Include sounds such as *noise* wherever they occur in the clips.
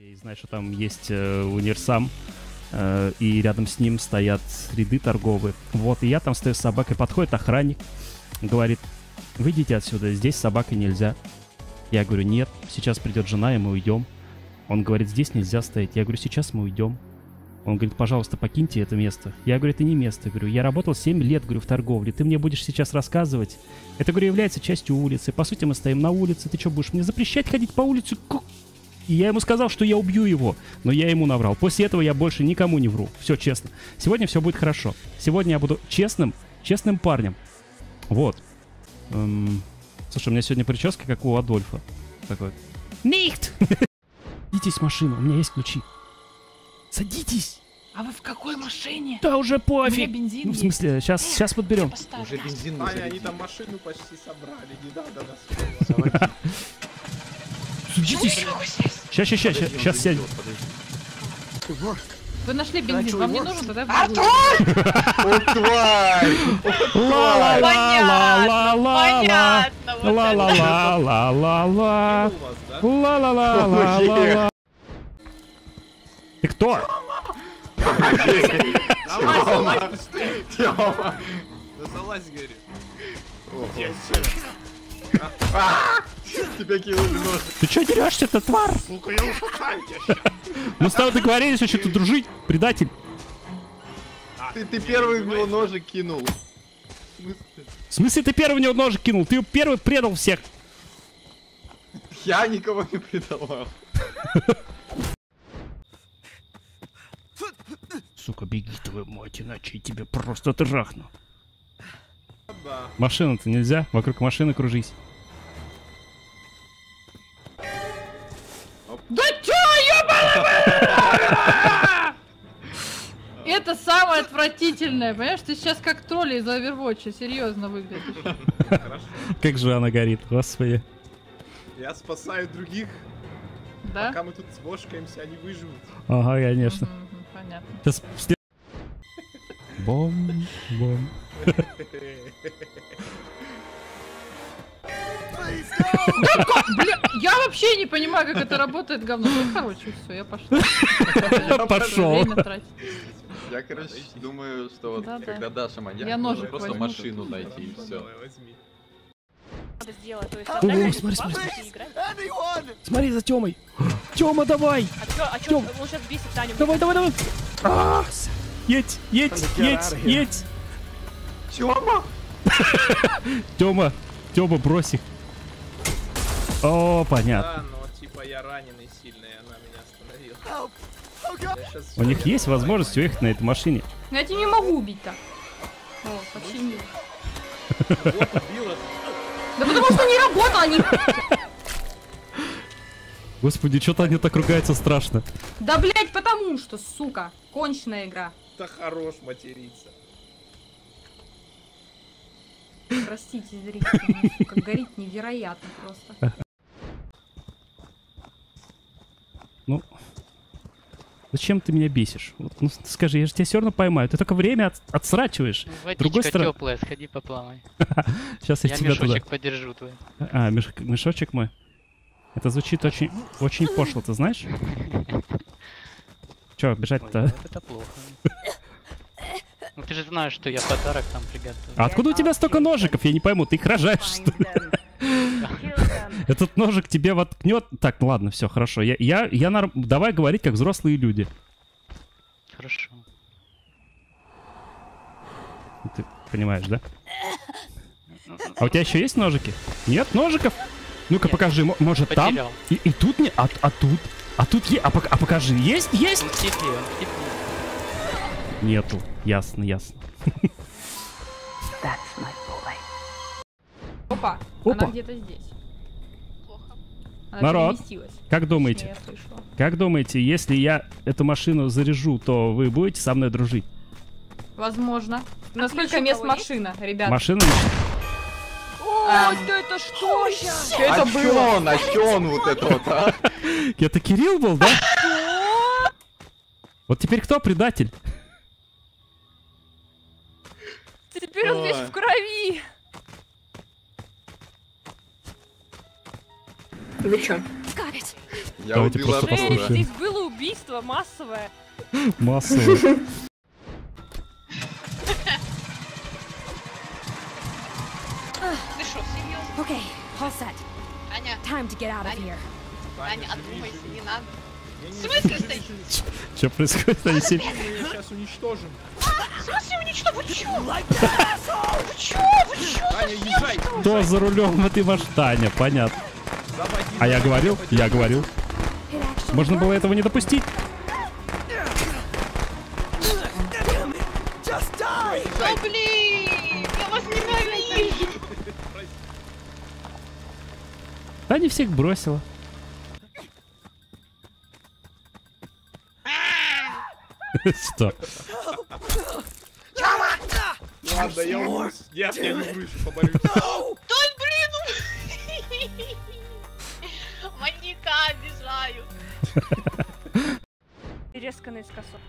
и знаю, что там есть э, универсам, э, и рядом с ним стоят ряды торговые. Вот, и я там стою с собакой, подходит охранник, говорит, выйдите отсюда, здесь собакой нельзя. Я говорю, нет, сейчас придет жена, и мы уйдем. Он говорит, здесь нельзя стоять. Я говорю, сейчас мы уйдем. Он говорит, пожалуйста, покиньте это место. Я говорю, это не место. Я говорю, я работал 7 лет, говорю, в торговле. Ты мне будешь сейчас рассказывать. Это, говорю, является частью улицы. По сути, мы стоим на улице. Ты что, будешь мне запрещать ходить по улице? И я ему сказал, что я убью его. Но я ему наврал. После этого я больше никому не вру. Все честно. Сегодня все будет хорошо. Сегодня я буду честным, честным парнем. Вот. Эм, Слушай, у меня сегодня прическа, как у Адольфа. Такой. Нихт! Садитесь в машину, у меня есть ключи. Садитесь! А вы в какой машине? Да уже У меня пофиг! бензин Ну, в есть. смысле, сейчас, сейчас подберем. Уже бензин Аня, они там машину почти собрали, не надо нас. *laughs* Садитесь! Сейчас, сейчас, сейчас, сейчас сядем. Вы нашли бензин, вам не нужен тогда О, тварь! Тебя кинули нож. Ты что дерешься-то, тварь? Сука, я ушатаю тебя. Мы с тобой договорились что-то дружить, предатель. Ты, ты первый в него ножик кинул. В смысле ты первый в него ножик кинул? Ты первый предал всех. Я никого не предавал. Сука, беги, твою мать, иначе я тебя просто трахну. Да. Машину-то нельзя, вокруг машины кружись. Это самое отвратительное, понимаешь? Ты сейчас как тролли из Overwatch, серьезно выглядишь. *laughs* Как же она горит, господи. Я спасаю других. Да? Пока мы тут свошкаемся, они выживут. Ага, конечно. Понятно. *laughs* Бом, бом. Бля, я вообще не понимаю, как это работает, говно. Ну, короче, все, я пошла. *laughs* Пошел. Я, короче, думаю, что вот Да-да. когда Даша маньяк, Я нужно ножик просто возьму. машину найти и все. Надо сделать. То есть О, смотри, смотри. Смотри за Тёмой. Тёма, давай. А чё, а чё, Тём. он сейчас бесит Таню. Давай, давай, давай. А, Едь, едь, едь, едь. Тёма! Тёма, Тёма, брось их. О, понятно. Но я раненый сильно, и она меня остановила. Щас У них есть возможность уехать на этой машине. Ну, Я тебя не могу убить так. О, починил. Да потому что не работал, они... Господи, что-то они так ругаются страшно. Да, блять, потому что, сука, конченая игра. Да хорош материться. Простите, зрители, *laughs* сука, горит невероятно просто. Ну, зачем ты меня бесишь? Вот, ну, скажи, я же тебя все равно поймаю. Ты только время от- отсрачиваешь. Водичка Другой стороны- теплая, сходи поплавай. *laughs* Сейчас я, Я тебя туда. мешочек подержу твой. А, меш- мешочек мой. Это звучит очень, очень пошло, ты знаешь? Че, бежать-то? вот это плохо. Ну ты же знаешь, что я подарок там приготовил. А откуда у тебя столько ножиков? Я не пойму, ты их рожаешь, что ли? *laughs* Этот ножик тебе воткнет. Так, ну ладно, все, хорошо. Я, я, я норм- Давай говорить как взрослые люди. Хорошо. Ты понимаешь, да? А у тебя еще есть ножики? Нет ножиков? Ну-ка покажи, мо- может там? Потерял. И, и тут не, а, а тут? А тут е... а, пок- а покажи, есть, есть? Он в тепле, он в тепле. Нету, ясно, ясно. Опа, Опа. она где-то здесь. Она Народ. Как думаете? Как думаете, если я эту машину заряжу, то вы будете со мной дружить? Возможно. На сколько мест машина, ребят? Машина... Ой, да это что сейчас? Что это а было? чё он, а он вот это вот, а? *laughs* Это Кирилл был, да? Вот теперь кто предатель? Теперь он весь в крови. Вы чё? Я Давайте убил просто Артура. Послушаем. здесь было убийство массовое. *laughs* Массово. Ты что, серьезно? Okay, all set. Аня, Time to get out of Аня. here. Аня, одумайся, не надо. В смысле? Что происходит? Они все... Мы сейчас уничтожим. В смысле уничтожить? Вы чё? Вы чё? Вы чё? Аня, езжай! Кто за рулем в этой машине? Таня, понятно. А я говорил? Я говорил. Можно было этого не допустить. Да блин, я вас ненавижу. Таня всех бросила. *laughs* Что? Ладно, я. Нет, я не еще поборюсь. Резко наискосок.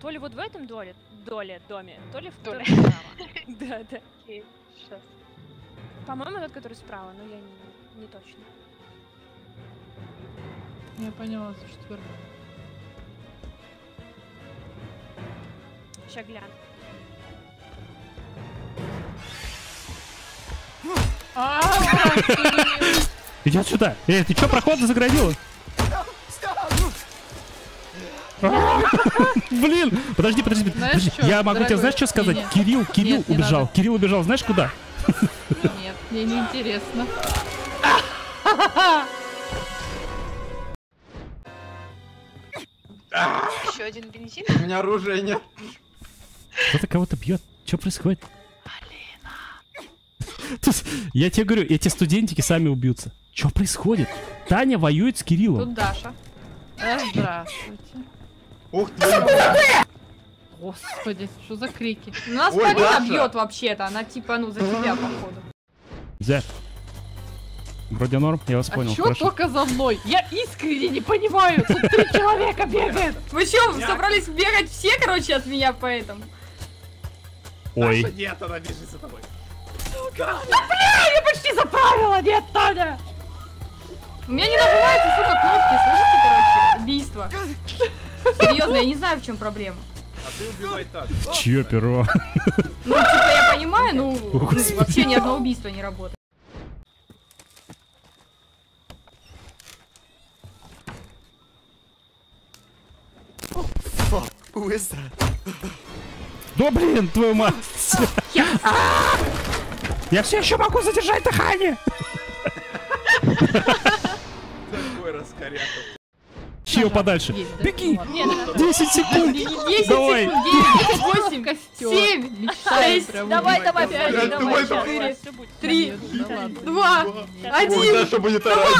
То ли вот в этом доле, доле, доме, то ли в Доле. справа. *laughs* Да, да. Сейчас. По-моему, тот, который справа, но я не, не точно. Я поняла, за четвертый. Сейчас гляну. А, Идет сюда. Эй, ты что, проход заградила? А, Блин, подожди, подожди, подожди. чё, Я могу тебе, знаешь, что сказать? Не-не. Кирилл, Кирилл Нет, не убежал. надо. Кирилл убежал, знаешь куда? Нет, мне не интересно. Еще один бензин. У меня оружия нет. Кто-то кого-то бьет. Что происходит? Я тебе говорю, эти студентики сами убьются. Что происходит? Таня воюет с Кириллом. Тут Даша. Здравствуйте. Ух ты. Господи, что за крики? Нас Ой, Полина Даша! бьет вообще-то, она типа, ну, за тебя, походу. Зя. Вроде норм, я вас А понял. чё хорошо. только за мной? Я искренне не понимаю. Тут три *laughs* человека бегает. Вы что, собрались бегать все, короче, от меня поэтому? Ой. Даша, нет, она бежит за тобой. Я почти заправила, нет, Таня. У меня не нажимаются, сука, кнопки, слышите, короче, убийство. Серьезно, я не знаю, в чем проблема. А ты убивай так. Чье перо? Ну, типа, я понимаю, ну, ну, вообще ни одно убийство не работает. Да блин, твою мать! Я все еще могу задержать дыхание! Такой раскорякал. Чье подальше? Беги! Ну ладно. Нет, нет, 10 секунд! 10 Давай. секунд, 9, 8, Костер. 7, Мечтаю 6, прям давай, давай, Давай, 5, давай, давай, давай. 4, будет. 3, Да ладно. 2, Ой, 1. Даша будет орать.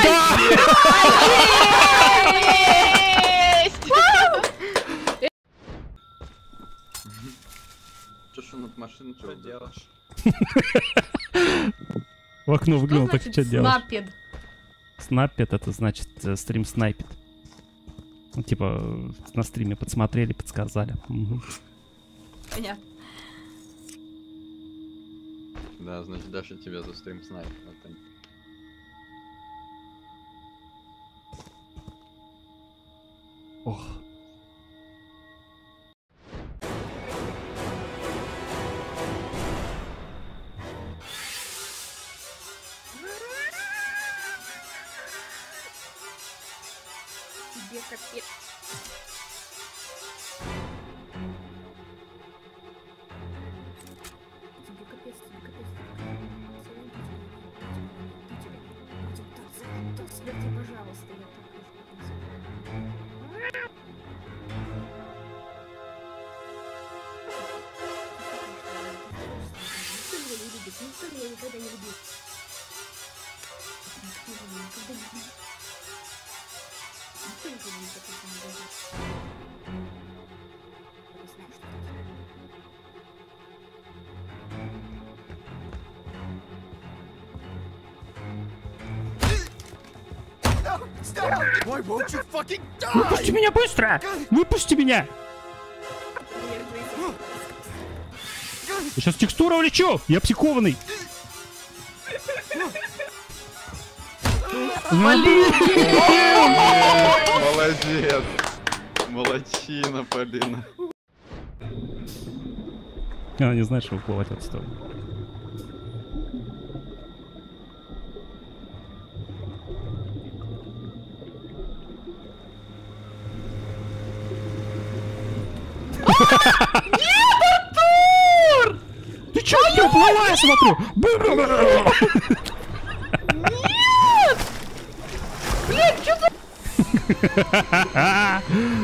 Что ж он от машины что делаешь? *laughs* В окно выглянул, так что делаешь? Снаппед. Снаппет это значит э, стрим снайпит. Ну, типа, э, на стриме подсмотрели, подсказали. Мгм. Понятно. Да, значит, Даша тебя за стрим снайпит. Тебе капец. Тебе Выпусти меня быстро! Выпусти меня! сейчас текстура влечу! Я психованный! Молодец. Молодчина, Полина. А, не знаешь, что уплывать отстой. Ты чё, я уплываю, смотрю! Блядь, что за... *laughs*